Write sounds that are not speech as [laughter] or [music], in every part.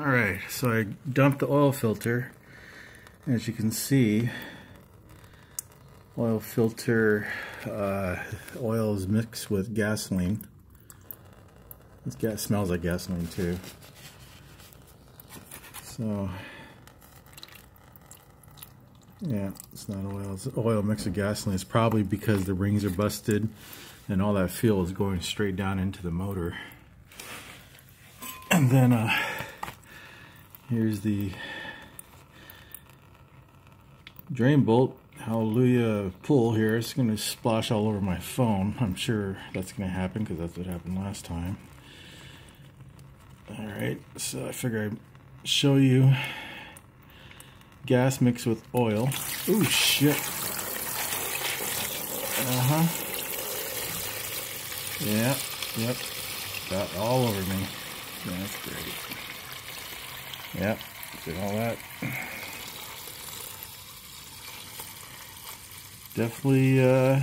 Alright, so I dumped the oil filter. As you can see, oil filter uh, oil is mixed with gasoline. This gas smells like gasoline too. So, yeah, it's not oil. It's oil mixed with gasoline. It's probably because the rings are busted and all that fuel is going straight down into the motor. And then, uh, Here's the drain bolt hallelujah pull here. It's going to splash all over my phone. I'm sure that's going to happen because that's what happened last time. Alright, so I figure I'd show you gas mixed with oil. Oh shit. Uh-huh. Yeah, yep. Got all over me. That's great. Yep, did all that. Definitely uh,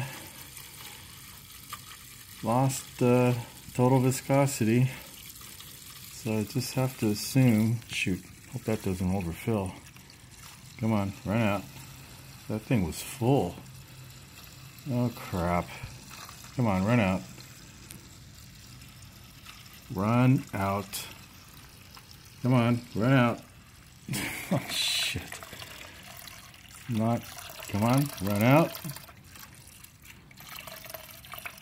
lost uh, total viscosity. So I just have to assume, shoot, hope that doesn't overfill. Come on, run out. That thing was full. Oh crap. Come on, run out. Run out. Come on, run out. [laughs] oh, shit. Not, come on, run out.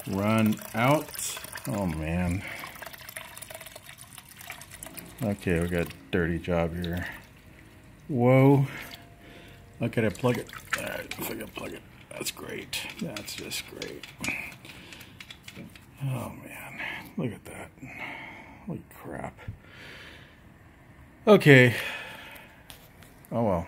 Run out. Oh, man. Okay, we got a dirty job here. Whoa. Okay, I plug it. Alright, if I can plug it. That's great. That's just great. Oh, man. Look at that. Holy crap. Okay. Oh well.